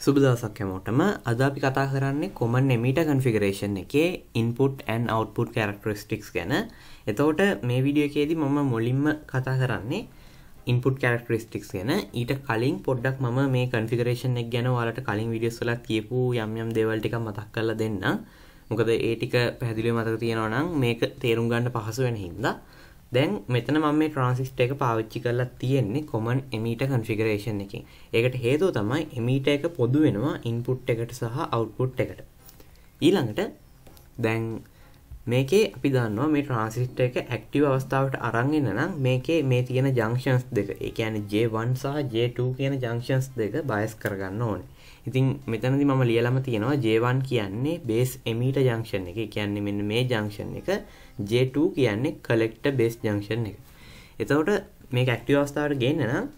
සුබදවසක් හැමෝටම. අද අපි කතා කරන්නේ කොමන් එමීට කන්ෆිගරේෂන් එකේ ඉන්පුට් ඇන් අවට්පුට් කැරක්ටරිස්ටික්ස් ගැන. එතකොට මේ විඩියෝ එකේදී මම මුලින්ම කතා කරන්නේ ඉන්පුට් කැරක්ටරිස්ටික්ස් ගැන. ඊට කලින් පොඩ්ඩක් මම මේ කන්ෆිගරේෂන් එක ගැන ඔයාලට කලින් වීඩියෝස් වල කියපු යම් යම් දේවල් ටිකක් මතක් කරලා දෙන්න මොකද ඒ ටික පැහැදිලිව මතක තියෙනවා නම් මේක තේරුම් ගන්න පහසු වෙන හින්දා. දැන් මෙතන මම මේ ට්‍රාන්සිස්ටර් එක පාවිච්චි කරලා තියෙන්නේ common emitter configuration එකකින්. ඒකට හේතුව තමයි emitter එක පොදු වෙනවා input එකට සහ output එකට. ඊළඟට දැන් මේකේ අපි දන්නවා මේ ට්‍රාන්සිස්ටර් එක ඇක්ටිව් අවස්ථාවට අරන් එන්න නම් මේකේ මේ තියෙන ජංක්ෂන්ස් දෙක, ඒ කියන්නේ J1 සහ J2 කියන ජංක්ෂන්ස් දෙක බයස් කරගන්න ඕනේ. ඉතින් මෙතනදි මම ලියලම තියෙනවා J1 කියන්නේ බේස් එමීටර් ජංක්ෂන් එක. ඒ කියන්නේ මෙන්න මේ ජංක්ෂන් එක J2 කියන්නේ කලෙක්ටර් බේස් ජංක්ෂන් එක. එතකොට මේක ඇක්ටිව් අවස්ථාවට ගේන්න නම්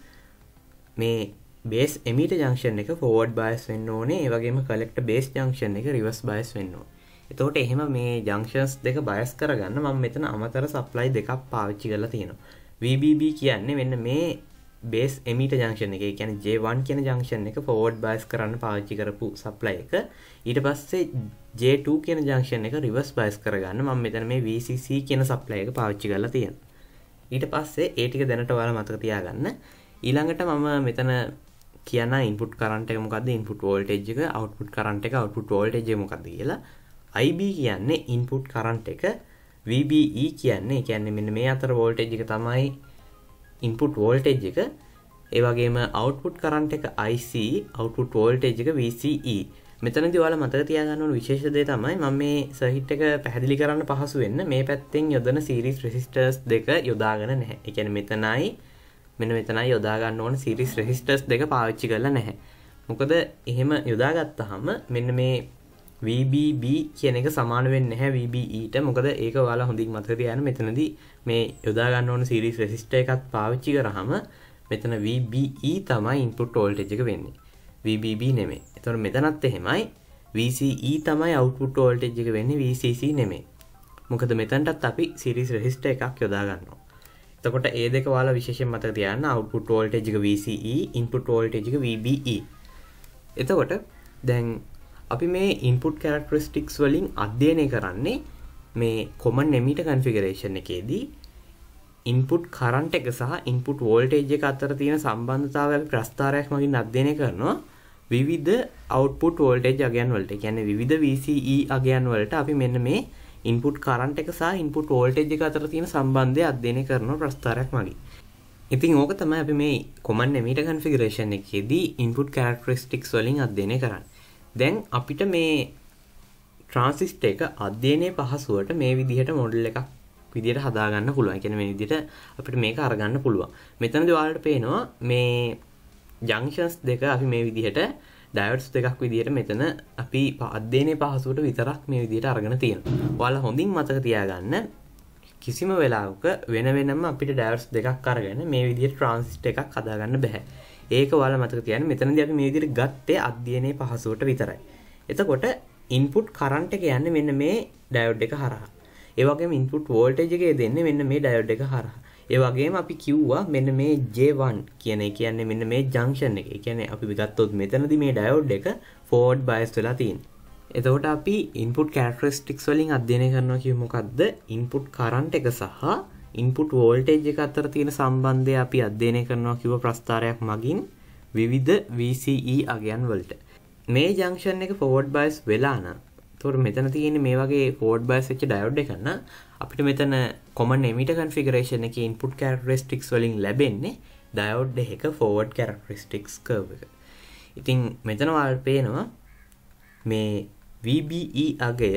මේ බේස් එමීටර් ජංක්ෂන් එක ෆෝවර්ඩ් බයස් වෙන්න ඕනේ. ඒ වගේම කලෙක්ටර් බේස් ජංක්ෂන් එක රිවර්ස් බයස් වෙන්න ඕනේ. එතකොට එහෙම මේ ජංක්ෂන්ස් දෙක බයස් කරගන්න මම මෙතන අමතර සප්ලයි දෙකක් පාවිච්චි කරලා තියෙනවා. VBB කියන්නේ මෙන්න මේ බේස් එමීට ජංක්ෂන් එක කියන J1 කියන ජංක්ෂන් එක ෆෝවර්ඩ් බයස් කරන්න පාවිච්චි කරපු සප්ලයි එක. ඊට පස්සේ J2 කියන ජංක්ෂන් එක රිවර්ස් බයස් කරගන්න මම මෙතන මේ VCC කියන සප්ලයි එක පාවිච්චි කරලා තියෙනවා. ඊට පස්සේ ඒ ටික දැනට ඔයාලා මතක තියාගන්න. ඊළඟට මම මෙතන කියන ඉන්පුට් කරන්ට් එක මොකද්ද? ඉන්පුට් වෝල්ටේජ් එක අවුට්පුට් කරන්ට් එක අවුට්පුට් වෝල්ටේජ් එක මොකද්ද කියලා. IB කියන්නේ ඉන්පුට් කරන්ට් එක VBE කියන්නේ කියන්නේ මෙන්න මේ අතර වෝල්ටේජ් එක තමයි ඉන්පුට් වෝල්ටේජ් එක ඒ වගේම අවුට්පුට් කරන්ට් එක IC අවුට්පුට් වෝල්ටේජ් එක VCE මෙතනදී ඔයාලා මතක තියාගන්න ඕන විශේෂ දේ තමයි මම මේ සර්කිට් එක පැහැදිලි කරන්න පහසු වෙන්න මේ පැත්තෙන් යොදන සීරීස් රෙසිස්ටර්ස් දෙක යොදාගෙන නැහැ. ඒ කියන්නේ මෙතනයි මෙන්න මෙතනයි යොදා ගන්න ඕන සීරීස් රෙසිස්ටර්ස් දෙක පාවිච්චි කරලා නැහැ. මොකද එහෙම යොදාගත්තාම මෙන්න මේ VBB කියන එක සමාන වෙන්නේ නැහැ VBEට. මොකද ඒක ඔයාලා හොඳින් මතක තියාගන්න මෙතනදී මේ යොදා ගන්න ඕන සීරීස් රෙසිස්ටර් එකක් පාවිච්චි කරාම මෙතන VBE තමයි ඉන්පුට් වෝල්ටේජ් එක වෙන්නේ. VBB නෙමෙයි. එතකොට මෙතනත් එහෙමයි VCE තමයි අවුට්පුට් වෝල්ටේජ් එක වෙන්නේ VCC නෙමෙයි. මොකද මෙතනටත් අපි සීරීස් රෙසිස්ටර් එකක් යොදා ගන්නවා. එතකොට ඒ දෙක ඔයාලා විශේෂයෙන් මතක තියාගන්න අවුට්පුට් වෝල්ටේජ් එක VCE ඉන්පුට් වෝල්ටේජ් එක VBE. එතකොට දැන් අපි මේ ඉන්පුට් කැරක්ටරිස්ටික්ස් වලින් අධ්‍යයනය කරන්නේ මේ කොමන් එමීට කන්ෆිගරේෂන් එකේදී ඉන්පුට් කරන්ට් එක සහ ඉන්පුට් වෝල්ටේජ් එක අතර තියෙන සම්බන්ධතාවය අපි ප්‍රස්ථාරයක් මගින් අධ්‍යයනය කරනවා විවිධ අවුට්පුට් වෝල්ටේජ් අගයන් වලට. ඒ කියන්නේ විවිධ VCE අගයන් වලට අපි මෙන්න මේ ඉන්පුට් කරන්ට් එක සහ ඉන්පුට් වෝල්ටේජ් එක අතර තියෙන සම්බන්ධය අධ්‍යයනය කරන ප්‍රස්ථාරයක් මගින්. ඉතින් ඕක තමයි අපි මේ කොමන් එමීටර් කන්ෆිගරේෂන් එකේදී ඉන්පුට් කැරක්ටරිස්ටික්ස් වලින් අධ්‍යයනය කරන්නේ. දැන් අපිට මේ ට්‍රාන්සිස්ටර් එක අධ්‍යයනයේ පහසුවට මේ විදිහට මොඩල් එකක් විදිහට හදාගන්න පුළුවන්. කියන්නේ මේ විදිහට අපිට මේක අරගන්න පුළුවන්. මෙතනදී ඔයාලට පේනවා මේ ජංක්ෂන්ස් දෙක අපි මේ විදිහට ඩයෝඩ්ස් දෙකක් විදිහට මෙතන අපි අධ්‍යයනයේ පහසුවට විතරක් මේ විදිහට අරගෙන තියෙනවා. ඔයාලා හොඳින් මතක තියාගන්න කිසිම වෙලාවක වෙන වෙනම අපිට ඩයෝඩ්ස් දෙකක් අරගෙන මේ විදිහට ට්‍රාන්සිස්ටර් එකක් හදාගන්න බෑ. ඒක ඔයාලා මතක තියාගන්න. මෙතනදී අපි මේ විදිහට ගත්තේ අධ්‍යයනයේ පහසුවට විතරයි. එතකොට ඉන්පුට් කරන්ට් එක යන්නේ මෙන්න මේ ඩයෝඩ් එක හරහා. ඒ වගේම ඉන්පුට් වෝල්ටේජ් එක දෙන්නේ මෙන්න මේ ඩයෝඩ් එක හරහා. ඒ වගේම අපි කිව්වා මෙන්න මේ J1 කියන එක කියන්නේ මෙන්න මේ ජංක්ෂන් එක. ඒ කියන්නේ අපි ගත්තොත් මෙතනදී මේ ඩයෝඩ් එක ෆෝවර්ඩ් බයස් වෙලා තියෙන්නේ. එතකොට අපි ඉන්පුට් කැරක්ටරිස්ටික්ස් වලින් අධ්‍යයනය කරනවා කිව්ව මොකද්ද? ඉන්පුට් කරන්ට් එක සහ ඉන්පුට් වෝල්ටේජ් එක අතර තියෙන සම්බන්ධය අපි අධ්‍යයනය කරනවා කිව්ව ප්‍රස්ථාරයක් මගින් විවිධ VCE අගයන් වලට. මේ ජංක්ෂන් එක ෆෝවර්ඩ් බයස් වෙලා නම් එතකොට මෙතන තියෙන්නේ මේ වගේ ෆෝවර්ඩ් බයස් වෙච්ච ඩයෝඩ් එකක් නම් අපිට මෙතන common emitter configuration එකේ input characteristics වලින් ලැබෙන්නේ ඩයෝඩ් එකක ෆෝවර්ඩ් characteristics curve එක. ඉතින් මෙතන ඔයාලට පේනවා මේ VBE අගය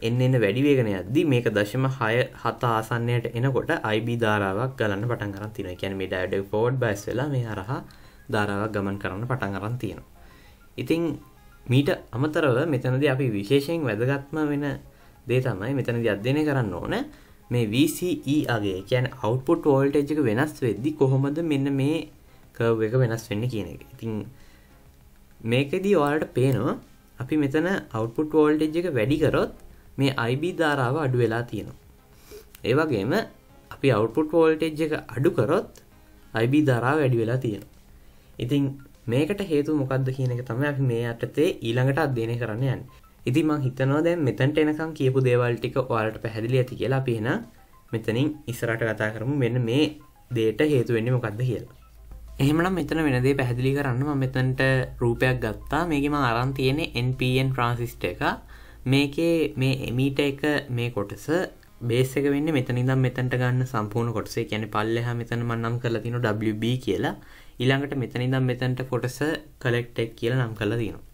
එන්න එන්න වැඩි වේගන යද්දි මේක දශම 6 7 ආසන්නයට එනකොට IB ධාරාවක් ගලන්න පටන් ගන්න තියෙනවා. ඒ කියන්නේ මේ ඩයෝඩ් එක ෆෝවර්ඩ් බයස් වෙලා මේ හරහා ධාරාවක් ගමන් කරන්න පටන් අරන් තියෙනවා. ඉතින් මීට අමතරව මෙතනදී අපි විශේෂයෙන් වැදගත්ම වෙන දේ තමයි මෙතනදී අධ්‍යයනය කරන්න ඕන මේ VCE අගේ කියන්නේ අවුට්පුට් වෝල්ටේජ් එක වෙනස් වෙද්දි කොහොමද මෙන්න මේ කර්ව් එක වෙනස් වෙන්නේ කියන එක. ඉතින් මේකෙදී ඔයාලට පේනවා අපි මෙතන අවුට්පුට් වෝල්ටේජ් එක වැඩි කරොත් මේ IB ධාරාව අඩු වෙලා තියෙනවා. ඒ වගේම අපි අවුට්පුට් වෝල්ටේජ් එක අඩු කරොත් IB ධාරාව වැඩි වෙලා තියෙනවා. ඉතින් මේකට හේතු මොකක්ද කියන එක තමයි අපි මේ අතතේ ඊළඟට අධ්‍යයනය කරන්න යන්නේ. ඉතින් මම හිතනවා දැන් මෙතනට එනකම් කියපු දේවල් ටික ඔයාලට පැහැදිලි ඇති කියලා අපි එහෙනම් මෙතනින් ඉස්සරහට කතා කරමු මෙන්න මේ දේට හේතු වෙන්නේ මොකක්ද කියලා. එහෙමනම් මෙතන වෙන දේ පැහැදිලි කරන්න මම මෙතනට රූපයක් ගත්තා. මේකේ මම අරන් තියෙන්නේ NPN ට්‍රාන්සිස්ටර් එක. මේකේ මේ එමීට එක මේ කොටස බේස් එක වෙන්නේ මෙතන ඉඳන් මෙතනට ගන්න සම්පූර්ණ කොටස. ඒ කියන්නේ පල්ලෙහා මෙතන මම නම් කරලා තියෙනවා WB කියලා. ඊළඟට මෙතන ඉඳන් මෙතනට කොටස collect එක කියලා නම් කරලා තියෙනවා.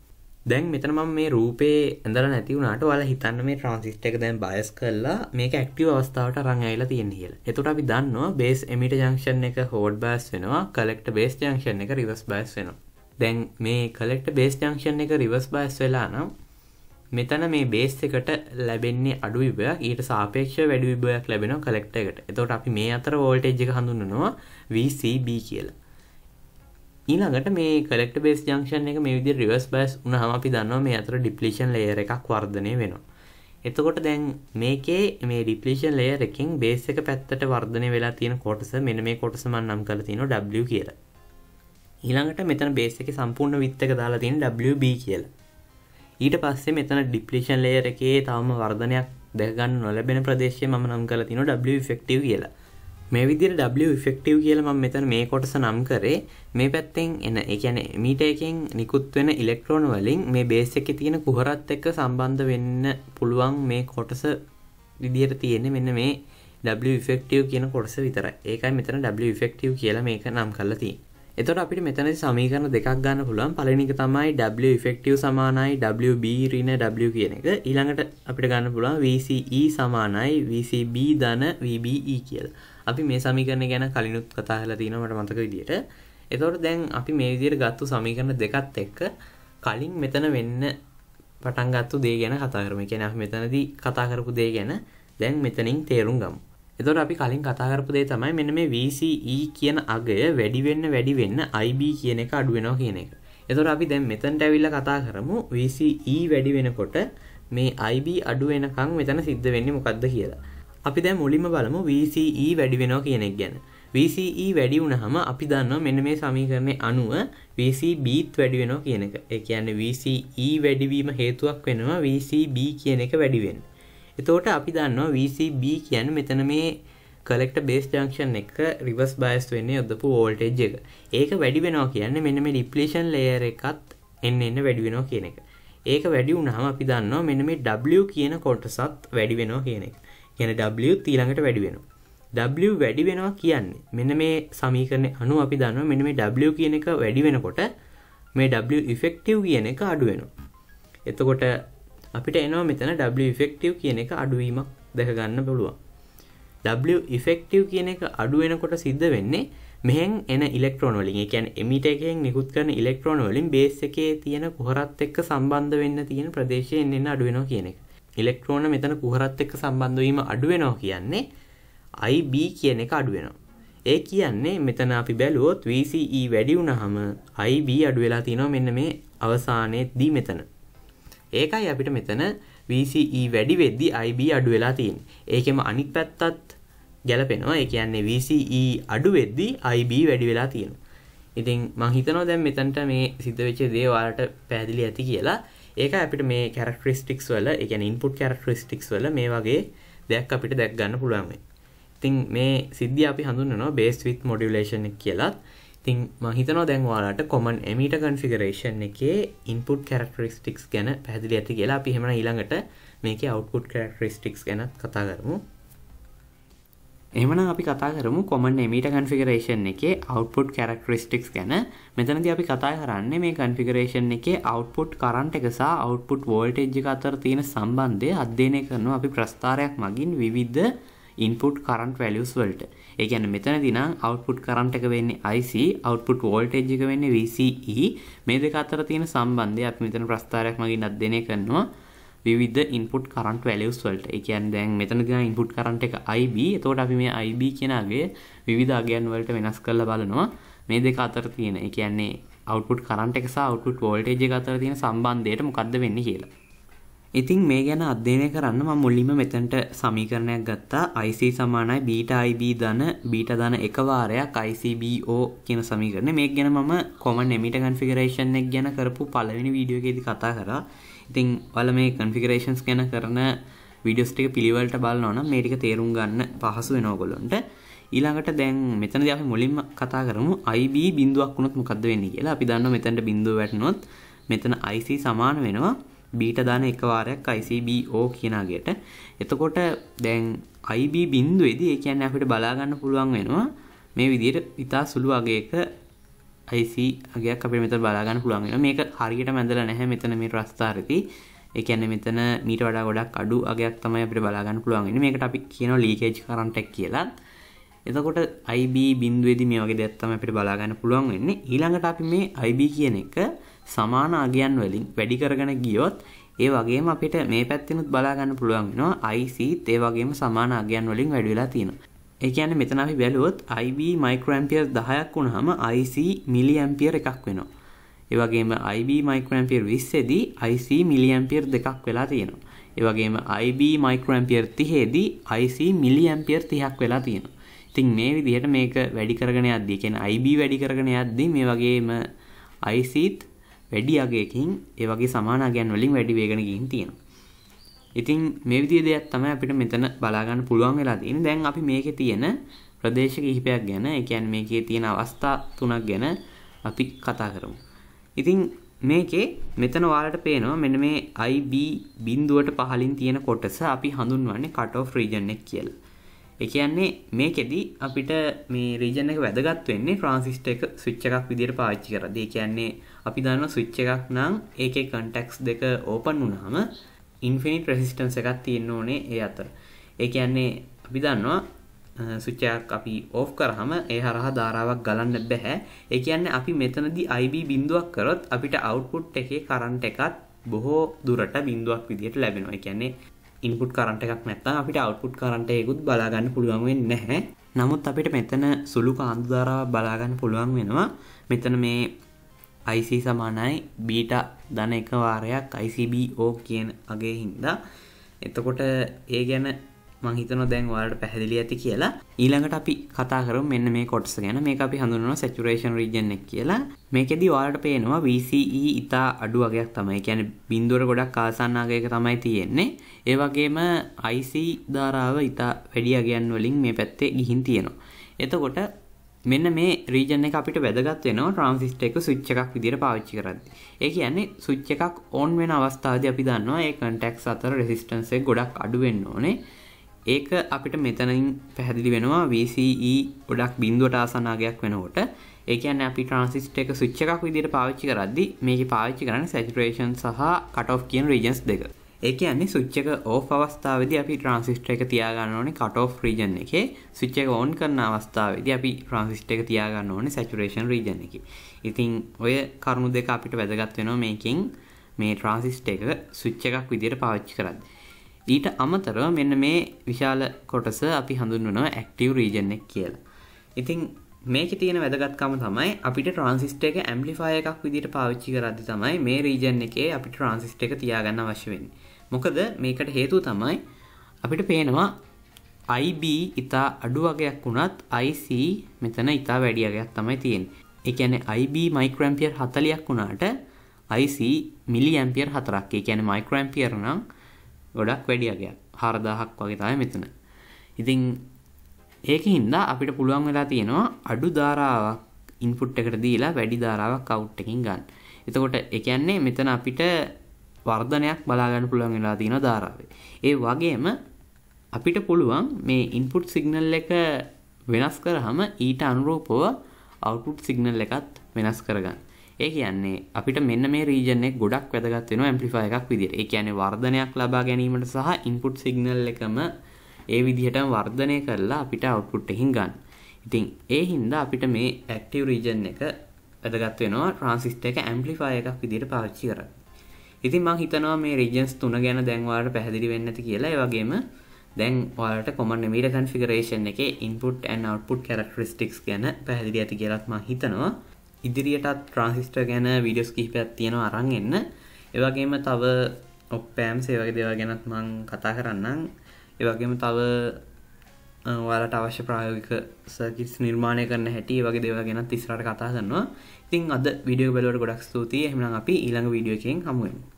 දැන් මෙතන මම මේ රූපේ ඇඳලා නැති වුණාට ඔයාලා හිතන්න මේ ට්‍රාන්සිස්ටර් එක දැන් බයස් කරලා මේක ඇක්ටිව් අවස්ථාවට අරන් ඇවිල්ලා තියෙන්නේ කියලා. එතකොට අපි දන්නවා බේස් එමිටර් ජංක්ෂන් එක හෝඩ් බයස් වෙනවා, කලෙක්ටර් බේස් ජංක්ෂන් එක රිවර්ස් බයස් වෙනවා. දැන් මේ කලෙක්ටර් බේස් ජංක්ෂන් එක රිවර්ස් බයස් වෙලා නම් මෙතන මේ බේස් එකට ලැබෙන්නේ අඩු විභවයක් ඊට සාපේක්ෂව වැඩි විභවයක් ලැබෙනවා කලෙක්ටර් එකට. එතකොට අපි මේ අතර වෝල්ටේජ් එක හඳුන්වනවා VCB කියලා. ඊළඟට මේ කලෙක්ටර් බේස් ජංක්ෂන් එක මේ විදිහට රිවර්ස් බයස් වුණාම අපි දන්නවා මේ අතර ඩිප්ලිෂන් ලේයර් එකක් වර්ධනය වෙනවා. එතකොට දැන් මේකේ මේ ඩිප්ලිෂන් ලේයර් එකෙන් බේස් එක පැත්තට වර්ධනය වෙලා තියෙන කොටස මෙන්න මේ කොටස මම නම් කරලා තියෙනවා W කියලා. ඊළඟට මෙතන බේස් එකේ සම්පූර්ණ විත් එක දාලා තියෙන WB කියලා. ඊට පස්සේ මෙතන ඩිප්ලිෂන් ලේයර් එකේ තවම වර්ධනයක් දැක ගන්න නොලැබෙන ප්‍රදේශය මම නම් කරලා තියෙනවා W effective කියලා. මේ විදිහට W effective කියලා මම මෙතන මේ කොටස නම් කරේ මේ පැත්තෙන් එන ඒ කියන්නේ මීට එකෙන් නිකුත් වෙන ඉලෙක්ට්‍රෝන වලින් මේ බේස් එකේ තියෙන කුහරත් එක්ක සම්බන්ධ වෙන්න පුළුවන් මේ කොටස විදිහට තියෙන්නේ මෙන්න මේ W effective කියන කොටස විතරයි. ඒකයි මෙතන W effective කියලා මේක නම් කරලා තියෙන්නේ. එතකොට අපිට මෙතනදී සමීකරණ දෙකක් ගන්න පුළුවන්. පළවෙනි එක තමයි W effective සමානයි WB ඍණ W කියන එක. ඊළඟට අපිට ගන්න පුළුවන් VCE සමානයි VCB ධන VBE කියලා. අපි මේ සමීකරණ ගැන කලිනුත් කතා කරලා තියෙනවා මට මතක විදියට. එතකොට දැන් අපි මේ විදියට ගත්තු සමීකරණ දෙකත් එක්ක කලින් මෙතන වෙන්න පටන් ගත්තු දේ ගැන කතා කරමු. ඒ කියන්නේ අපි මෙතනදී කතා කරපු දේ ගැන දැන් මෙතනින් තේරුම් ගමු. එතකොට අපි කලින් කතා කරපු දේ තමයි මෙන්න මේ VCE කියන අගය වැඩි වෙන්න වැඩි වෙන්න IB කියන එක අඩු වෙනවා කියන එක. එතකොට අපි දැන් මෙතනට ඇවිල්ලා කතා කරමු VCE වැඩි වෙනකොට මේ IB අඩු වෙනකන් මෙතන සිද්ධ වෙන්නේ මොකද්ද කියලා. අපි දැන් මුලින්ම බලමු VCE වැඩි වෙනවා කියන එක ගැන. VCE වැඩි වුණාම අපි දන්නවා මෙන්න මේ සමීකරණේ අනුව VCBත් වැඩි වෙනවා කියන එක. ඒ කියන්නේ VCE වැඩිවීම හේතුවක් වෙනවා VCB කියන එක වැඩි වෙන්න. එතකොට අපි දන්නවා VCB කියන්නේ මෙතන මේ කලෙක්ටර් බේස් ජංක්ෂන් එක රිවර්ස් බයස් වෙන්නේ යොදපු වෝල්ටේජ් එක. ඒක වැඩි වෙනවා කියන්නේ මෙන්න මේ ඩිප්ලීෂන් ලේයර් එකත් එන්න එන්න වැඩි වෙනවා කියන එක. ඒක වැඩි වුණාම අපි දන්නවා මෙන්න මේ W කියන කොටසත් වැඩි වෙනවා කියන එක. කියන්නේ W ඊළඟට වැඩි වෙනවා. W වැඩි වෙනවා කියන්නේ මෙන්න මේ සමීකරණේ අනුව අපි දන්නවා මෙන්න මේ W කියන එක වැඩි වෙනකොට මේ W effective කියන එක අඩු වෙනවා. එතකොට අපිට එනවා මෙතන W effective කියන එක අඩුවීමක් දැක ගන්න පුළුවන්. W effective කියන එක අඩු වෙනකොට සිද්ධ වෙන්නේ මෙහෙන් එන ඉලෙක්ට්‍රෝන වලින් ඒ කියන්නේ එමිටර් එකෙන් නිකුත් කරන ඉලෙක්ට්‍රෝන වලින් බේස් එකේ තියෙන කුහරත් එක්ක සම්බන්ධ වෙන්න තියෙන ප්‍රදේශය එන්න එන්න අඩු වෙනවා කියන එක. ඉලෙක්ට්‍රෝන මෙතන කුහරත් එක්ක සම්බන්ධ වීම අඩු වෙනවා කියන්නේ IB කියන එක අඩු වෙනවා. ඒ කියන්නේ මෙතන අපි බැලුවොත් VCE වැඩි වුණාම IB අඩු වෙලා තියෙනවා මෙන්න මේ අවසානයේදී මෙතන. ඒකයි අපිට මෙතන VCE වැඩි වෙද්දි IB අඩු වෙලා තියෙන්නේ. ඒකෙම අනිත් පැත්තත් ගැලපෙනවා. ඒ කියන්නේ VCE අඩු වෙද්දි IB වැඩි වෙලා තියෙනවා. ඉතින් මම හිතනවා දැන් මෙතනට මේ සිද්ධ වෙච්ච දේ ඔයාලට පැහැදිලි ඇති කියලා. ඒකයි අපිට මේ characteristics වල, ඒ කියන්නේ input characteristics වල මේ වගේ දෙයක් අපිට දැක් ගන්න පුළුවන් වෙයි. ඉතින් මේ සිද්ධිය අපි හඳුන්වනවා base width modulation එක කියලාත්. ඉතින් මම හිතනවා දැන් ඔයාලට common emitter configuration එකේ input characteristics ගැන පැහැදිලි ඇති කියලා. අපි එහෙමනම් ඊළඟට මේකේ output characteristics ගැනත් කතා කරමු. එහෙමනම් අපි කතා කරමු common emitter configuration එකේ output characteristics ගැන. මෙතනදී අපි කතා කරන්නේ මේ configuration එකේ output current එක සහ output voltage එක අතර තියෙන සම්බන්ධය අධ්‍යයනය කරනවා අපි ප්‍රස්ථාරයක් මගින් විවිධ input current values වලට. ඒ කියන්නේ මෙතනදී නම් output current එක වෙන්නේ IC, output voltage එක වෙන්නේ VCE. මේ දෙක අතර තියෙන සම්බන්ධය අපි මෙතන ප්‍රස්ථාරයක් මගින් අධ්‍යයනය කරනවා. විවිධ input current values වලට. ඒ කියන්නේ දැන් මෙතනදී නම් input current එක IB. එතකොට අපි මේ IB කියන අගය විවිධ අගයන් වලට වෙනස් කරලා බලනවා. මේ දෙක අතර තියෙන. ඒ කියන්නේ output current එක සහ output voltage එක අතර තියෙන සම්බන්ධයට මොකද්ද වෙන්නේ කියලා. ඉතින් මේ ගැන අධ්‍යයනය කරන්න මම මුලින්ම මෙතනට සමීකරණයක් ගත්තා IC සමානයි බීටා IB ධන බීටා ධන එක වාරයක් ICBO කියන සමීකරණය. මේක ගැන මම common emitter configuration එක ගැන කරපු පළවෙනි වීඩියෝ එකේදී කතා කරා. ඉතින් ඔයාලා මේ configurations ගැන කරන වීඩියෝස් ටික පිළිවෙලට බලනවා නම් මේ ටික තේරුම් ගන්න පහසු වෙනවා ඔයගොල්ලන්ට. ඊළඟට දැන් මෙතනදී අපි මුලින්ම කතා කරමු IB බිඳුවක් වුණොත් මොකද්ද වෙන්නේ කියලා. අපි දන්නවා මෙතනට බිඳුව වැටුනොත් මෙතන IC සමාන වෙනවා බීට දාන එක වාරයක් ICBO කියන අගයට. එතකොට දැන් IB බිඳුවේදී ඒ කියන්නේ අපිට බලා ගන්න පුළුවන් වෙනවා මේ විදිහට ඉතා සුළු අගයක IC අගයක් අපිට මෙතන බලා ගන්න පුළුවන් වෙනවා. මේක හරියට මැදලා නැහැ මෙතන මේ රස්තාරේදී. ඒ කියන්නේ මෙතන මීට වඩා ගොඩක් අඩු අගයක් තමයි අපිට බලා ගන්න පුළුවන් වෙන්නේ. මේකට අපි කියනවා ලීකේජ් කරන්ට් එක කියලා. එතකොට IB බිඳුවේදී මේ වගේ දෙයක් තමයි අපිට බලා ගන්න පුළුවන් වෙන්නේ. ඊළඟට අපි මේ IB කියන එක සමාන අගයන් වලින් වැඩි කරගෙන ගියොත් ඒ වගේම අපිට මේ පැත්තෙනුත් බලා ගන්න පුළුවන් වෙනවා ICත් ඒ වගේම සමාන අගයන් වලින් වැඩි වෙලා තියෙනවා. ඒ කියන්නේ මෙතන අපි බැලුවොත් IB මයික්‍රෝඇම්පියර් 10ක් වුණාම IC මිලි ඇම්පියර් එකක් වෙනවා. ඒ වගේම IB මයික්‍රෝඇම්පියර් 20 දී IC මිලි ඇම්පියර් දෙකක් වෙලා තියෙනවා. ඒ වගේම IB මයික්‍රෝඇම්පියර් 30 දී IC මිලි ඇම්පියර් 30ක් වෙලා තියෙනවා. ඉතින් මේ විදිහට මේක වැඩි කරගෙන යද්දී කියන්නේ IB වැඩි කරගෙන යද්දී මේ වගේම ICත් වැඩි අගයකින් ඒ වගේ සමාන අගයන් වලින් වැඩි වේගන ගිහින් තියෙනවා. ඉතින් මේ විදිහේ දෙයක් තමයි අපිට මෙතන බලා ගන්න පුළුවන් වෙලා තියෙන්නේ. දැන් අපි මේකේ තියෙන ප්‍රදේශ කිහිපයක් ගැන, ඒ කියන්නේ මේකේ තියෙන අවස්ථා තුනක් ගැන අපි කතා කරමු. ඉතින් මේකේ මෙතන ඔයාලට පේනවා මෙන්න මේ IB බිඳුවට පහලින් තියෙන කොටස අපි හඳුන්වන්නේ cut off region එක කියලා. ඒ කියන්නේ මේකෙදි අපිට මේ රීජන් එක වැදගත් වෙන්නේ ට්‍රාන්සිස්ටර් එක ස්විච් එකක් විදිහට පාවිච්චි කරද්දී. ඒ කියන්නේ අපි දන්නවා ස්විච් එකක් නම් ඒකේ කන්ටැක්ට්ස් දෙක ඕපන් වුණාම ඉන්ෆිනිට් රෙසිස්ටන්ස් එකක් තියෙන්න ඕනේ ඒ අතර. ඒ කියන්නේ අපි දන්නවා ස්විච් එකක් අපි ඕෆ් කරාම ඒ හරහා ධාරාවක් ගලන්න බෑ. ඒ කියන්නේ අපි මෙතනදී IB බිඳුවක් කරොත් අපිට අවුට්පුට් එකේ කරන්ට් එකත් බොහෝ දුරට බිඳුවක් විදිහට ලැබෙනවා. ඒ කියන්නේ ඉන්පුට් කරන්ට් එකක් නැත්නම් අපිට අවුට්පුට් කරන්ට් එකකුත් බලා ගන්න පුළුවන් වෙන්නේ නැහැ. නමුත් අපිට මෙතන සුළු කාන්දු ධාරාවක් බලා ගන්න පුළුවන් වෙනවා. මෙතන මේ IC සමානයි බීටා ධන එක වාරයක් ICBO කියන අගේ හින්දා. එතකොට ඒ ගැන මං හිතනවා දැන් ඔයාලට පැහැදිලි ඇති කියලා. ඊළඟට අපි කතා කරමු මෙන්න මේ කොටස ගැන. මේක අපි හඳුන්වනවා saturation region එක කියලා. මේකෙදි ඔයාලට පේනවා VCE ඉතා අඩු වගයක් තමයි. කියන්නේ බිඳුවට ගොඩක් ආසන්න අගයක තමයි තියෙන්නේ. ඒ වගේම IC ධාරාව ඉතා වැඩි අගයන් වලින් මේ පැත්තේ ගිහින් තියෙනවා. එතකොට මෙන්න මේ රීජන් එක අපිට වැදගත් වෙනවා ට්‍රාන්සිස්ටර් එක ස්විච් එකක් විදිහට පාවිච්චි කරද්දී. ඒ කියන්නේ ස්විච් එකක් ඔන් වෙන අවස්ථාවේදී අපි දන්නවා ඒ කන්ටැක්ට්ස් අතර රෙසිස්ටන්ස් එක ගොඩක් අඩු වෙන්න ඕනේ. ඒක අපිට මෙතනින් පැහැදිලි වෙනවා VCE ගොඩක් බිඳුවට ආසන්න අගයක් වෙනකොට. ඒ කියන්නේ අපි ට්‍රාන්සිස්ටර් එක ස්විච් එකක් විදිහට පාවිච්චි කරද්දී මේකේ පාවිච්චි කරන්නේ saturation සහ cut off කියන regions දෙක. ඒ කියන්නේ ස්විච් එක ඕෆ් අවස්ථාවේදී අපි ට්‍රාන්සිස්ටර් එක තියාගන්න ඕනේ cut off region එකේ. ස්විච් එක on කරන අවස්ථාවේදී අපි ට්‍රාන්සිස්ටර් එක තියාගන්න ඕනේ saturation region එකේ. ඉතින් ඔය කරුණු දෙක අපිට වැදගත් වෙනවා මේකෙන් මේ ට්‍රාන්සිස්ටර් එක ස්විච් එකක් විදිහට පාවිච්චි කරද්දී. ඊට අමතරව මෙන්න මේ විශාල කොටස අපි හඳුන්වනවා ඇක්ටිව් රීජන් එක කියලා. ඉතින් මේකේ තියෙන වැදගත්කම තමයි අපිට ට්‍රාන්සිස්ටර් එක ඇම්ප්ලිෆයර් එකක් විදිහට පාවිච්චි කරද්දී තමයි මේ රීජන් එකේ අපිට ට්‍රාන්සිස්ටර් එක තියාගන්න අවශ්‍ය වෙන්නේ. මොකද මේකට හේතුව තමයි අපිට පේනවා IB ඉතා අඩු වගයක් වුණත් IC මෙතන ඉතා වැඩි වගයක් තමයි තියෙන්නේ. ඒ කියන්නේ IB මයික්‍රෝඇම්පියර් 40ක් වුණාට IC මිලි ඇම්පියර් 4ක්. ඒ කියන්නේ මයික්‍රෝඇම්පියර් නම් ගොඩක් වැඩි වගයක්. 4000ක් වගේ තමයි මෙතන. ඉතින් ඒකින්ද අපිට පුළුවන් වෙලා තියෙනවා අඩු ධාරාවක් ඉන්පුට් එකට දීලා වැඩි ධාරාවක් අවුට් එකකින් ගන්න. එතකොට ඒ කියන්නේ මෙතන අපිට වර්ධනයක් බලා ගන්න පුළුවන් වෙලා තියෙනවා ධාරාවේ. ඒ වගේම අපිට පුළුවන් මේ ඉන්පුට් සිග්නල් එක වෙනස් කරාම ඊට අනුරූපව අවුට්පුට් සිග්නල් එකත් වෙනස් කරගන්න. ඒ කියන්නේ අපිට මෙන්න මේ රීජන් එක ගොඩක් වැදගත් වෙනවා ඇම්ප්ලිෆයර් එකක් විදිහට. ඒ කියන්නේ වර්ධනයක් ලබා ගැනීමට සහ ඉන්පුට් සිග්නල් එකම ඒ විදිහටම වර්ධනය කරලා අපිට අවුට්පුට් එකකින් ගන්න. ඉතින් ඒ හින්දා අපිට මේ ඇක්ටිව් රීජන් එක වැදගත් වෙනවා ට්‍රාන්සිස්ටර් එක ඇම්ප්ලිෆයර් එකක් විදිහට පාවිච්චි කරලා. ඉතින් මම හිතනවා මේ රීජන්ස් තුන ගැන දැන් ඔයාලට පැහැදිලි වෙන්න ඇති කියලා. ඒ වගේම දැන් ඔයාලට common emitter configuration එකේ input and output characteristics ගැන පැහැදිලි ඇති කියලාත් මම හිතනවා. ඉදිරියටත් ට්‍රාන්සිස්ටර් ගැන වීඩියෝස් කිහිපයක් තියෙනවා අරන් එන්න. ඒ වගේම තව ඔප්පෑම් සේවගේ දේව ගැනත් මං කතා කරන්නම්. ඒවගේම තව ඔයාලට අවශ්‍ය ප්‍රායෝගික සර්කිස් නිර්මාණය කරන්න හැටි වගේ දේව ගැනත් ඉස්රට කතා කරන්නවා ඉතින් අද විඩියෝ බලවට ගොඩක් ස්තුතියි. එහෙනම් අපි ඊළඟ වීඩියෝ එකෙන් හමුවෙමු